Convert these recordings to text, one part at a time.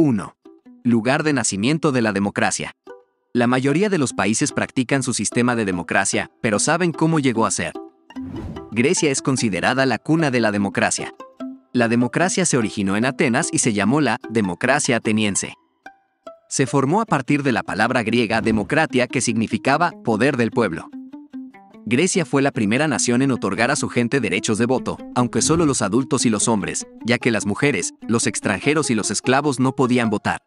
1. Lugar de nacimiento de la democracia. La mayoría de los países practican su sistema de democracia, pero saben cómo llegó a ser. Grecia es considerada la cuna de la democracia. La democracia se originó en Atenas y se llamó la democracia ateniense. Se formó a partir de la palabra griega democratia que significaba poder del pueblo. Grecia fue la primera nación en otorgar a su gente derechos de voto, aunque solo los adultos y los hombres, ya que las mujeres, los extranjeros y los esclavos no podían votar.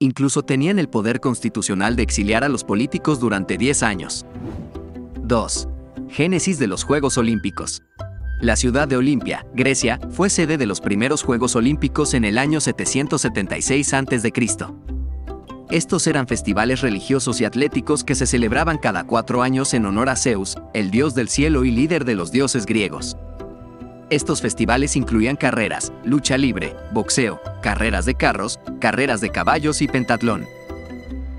Incluso tenían el poder constitucional de exiliar a los políticos durante 10 años. 2. Génesis de los Juegos Olímpicos. La ciudad de Olimpia, Grecia, fue sede de los primeros Juegos Olímpicos en el año 776 a.C. Estos eran festivales religiosos y atléticos que se celebraban cada cuatro años en honor a Zeus, el dios del cielo y líder de los dioses griegos. Estos festivales incluían carreras, lucha libre, boxeo, carreras de carros, carreras de caballos y pentatlón.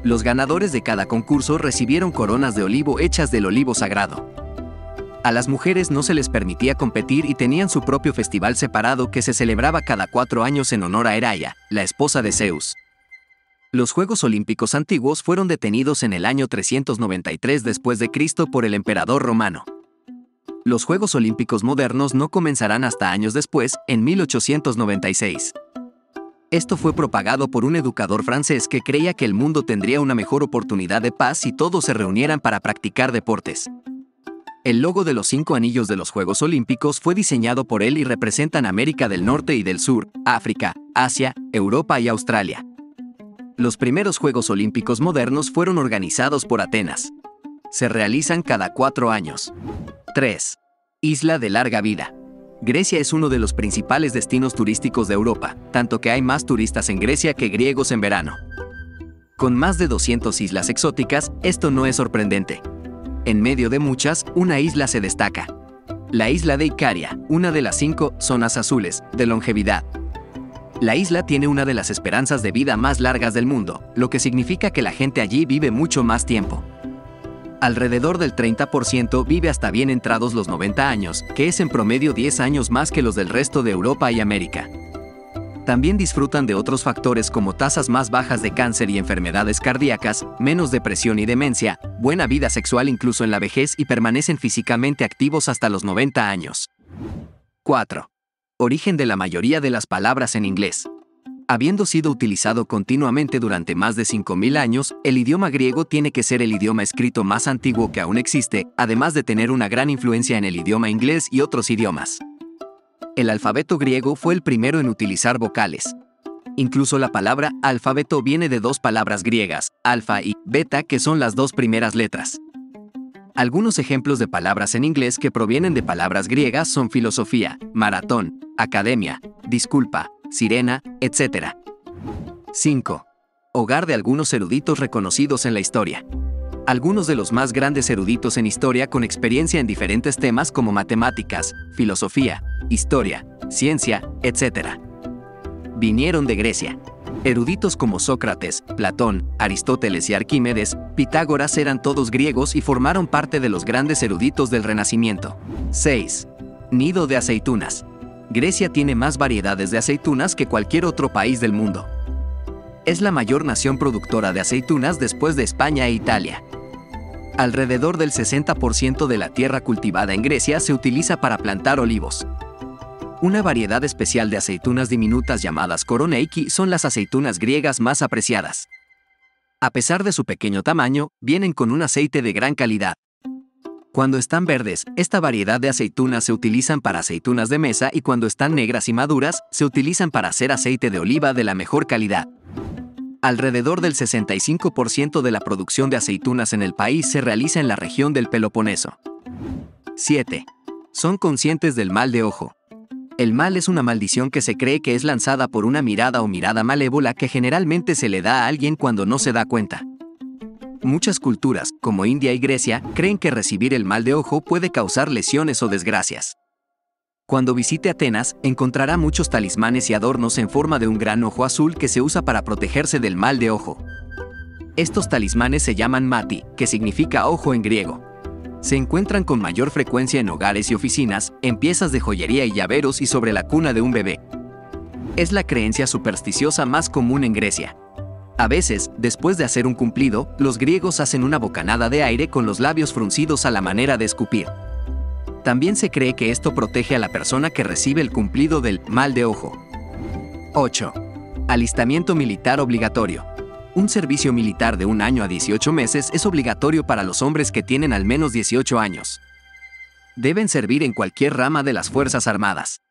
Los ganadores de cada concurso recibieron coronas de olivo hechas del olivo sagrado. A las mujeres no se les permitía competir y tenían su propio festival separado que se celebraba cada cuatro años en honor a Heraya, la esposa de Zeus. Los Juegos Olímpicos antiguos fueron detenidos en el año 393 después de Cristo por el emperador romano. Los Juegos Olímpicos modernos no comenzarán hasta años después, en 1896. Esto fue propagado por un educador francés que creía que el mundo tendría una mejor oportunidad de paz si todos se reunieran para practicar deportes. El logo de los cinco anillos de los Juegos Olímpicos fue diseñado por él y representan América del Norte y del Sur, África, Asia, Europa y Australia. Los primeros Juegos Olímpicos modernos fueron organizados por Atenas. Se realizan cada cuatro años. 3. Isla de larga vida. Grecia es uno de los principales destinos turísticos de Europa, tanto que hay más turistas en Grecia que griegos en verano. Con más de 200 islas exóticas, esto no es sorprendente. En medio de muchas, una isla se destaca. La isla de Icaria, una de las cinco zonas azules de longevidad. La isla tiene una de las esperanzas de vida más largas del mundo, lo que significa que la gente allí vive mucho más tiempo alrededor del 30% vive hasta bien entrados los 90 años, que es en promedio 10 años más que los del resto de Europa y América. También disfrutan de otros factores como tasas más bajas de cáncer y enfermedades cardíacas, menos depresión y demencia, buena vida sexual incluso en la vejez y permanecen físicamente activos hasta los 90 años. 4. Origen de la mayoría de las palabras en inglés. Habiendo sido utilizado continuamente durante más de 5.000 años, el idioma griego tiene que ser el idioma escrito más antiguo que aún existe, además de tener una gran influencia en el idioma inglés y otros idiomas. El alfabeto griego fue el primero en utilizar vocales. Incluso la palabra alfabeto viene de dos palabras griegas, alfa y beta, que son las dos primeras letras. Algunos ejemplos de palabras en inglés que provienen de palabras griegas son filosofía, maratón, academia, disculpa, sirena, etc. 5. Hogar de algunos eruditos reconocidos en la historia. Algunos de los más grandes eruditos en historia con experiencia en diferentes temas como matemáticas, filosofía, historia, ciencia, etc. Vinieron de Grecia. Eruditos como Sócrates, Platón, Aristóteles y Arquímedes, Pitágoras eran todos griegos y formaron parte de los grandes eruditos del Renacimiento. 6. Nido de aceitunas. Grecia tiene más variedades de aceitunas que cualquier otro país del mundo. Es la mayor nación productora de aceitunas después de España e Italia. Alrededor del 60% de la tierra cultivada en Grecia se utiliza para plantar olivos. Una variedad especial de aceitunas diminutas llamadas koroneiki son las aceitunas griegas más apreciadas. A pesar de su pequeño tamaño, vienen con un aceite de gran calidad. Cuando están verdes, esta variedad de aceitunas se utilizan para aceitunas de mesa y cuando están negras y maduras, se utilizan para hacer aceite de oliva de la mejor calidad. Alrededor del 65% de la producción de aceitunas en el país se realiza en la región del Peloponeso. 7. Son conscientes del mal de ojo. El mal es una maldición que se cree que es lanzada por una mirada o mirada malévola que generalmente se le da a alguien cuando no se da cuenta. Muchas culturas, como India y Grecia, creen que recibir el mal de ojo puede causar lesiones o desgracias. Cuando visite Atenas, encontrará muchos talismanes y adornos en forma de un gran ojo azul que se usa para protegerse del mal de ojo. Estos talismanes se llaman mati, que significa ojo en griego. Se encuentran con mayor frecuencia en hogares y oficinas, en piezas de joyería y llaveros y sobre la cuna de un bebé. Es la creencia supersticiosa más común en Grecia. A veces, después de hacer un cumplido, los griegos hacen una bocanada de aire con los labios fruncidos a la manera de escupir. También se cree que esto protege a la persona que recibe el cumplido del mal de ojo. 8. Alistamiento militar obligatorio. Un servicio militar de un año a 18 meses es obligatorio para los hombres que tienen al menos 18 años. Deben servir en cualquier rama de las Fuerzas Armadas.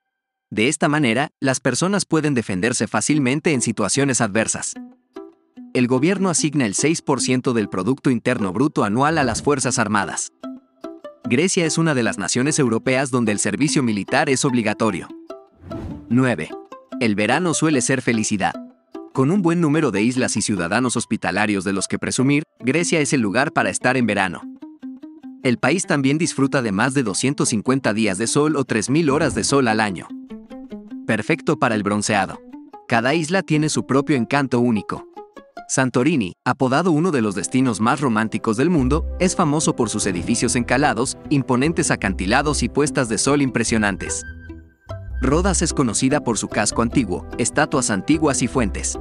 De esta manera, las personas pueden defenderse fácilmente en situaciones adversas. El gobierno asigna el 6% del Producto Interno Bruto anual a las Fuerzas Armadas. Grecia es una de las naciones europeas donde el servicio militar es obligatorio. 9. El verano suele ser felicidad. Con un buen número de islas y ciudadanos hospitalarios de los que presumir, Grecia es el lugar para estar en verano. El país también disfruta de más de 250 días de sol o 3.000 horas de sol al año. Perfecto para el bronceado. Cada isla tiene su propio encanto único. Santorini, apodado uno de los destinos más románticos del mundo, es famoso por sus edificios encalados, imponentes acantilados y puestas de sol impresionantes. Rodas es conocida por su casco antiguo, estatuas antiguas y fuentes.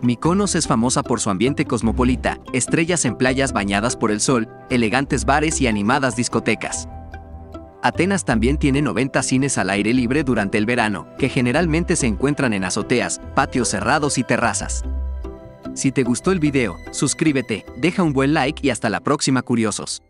Mykonos es famosa por su ambiente cosmopolita, estrellas en playas bañadas por el sol, elegantes bares y animadas discotecas. Atenas también tiene 90 cines al aire libre durante el verano, que generalmente se encuentran en azoteas, patios cerrados y terrazas. Si te gustó el video, suscríbete, deja un buen like y hasta la próxima curiosos.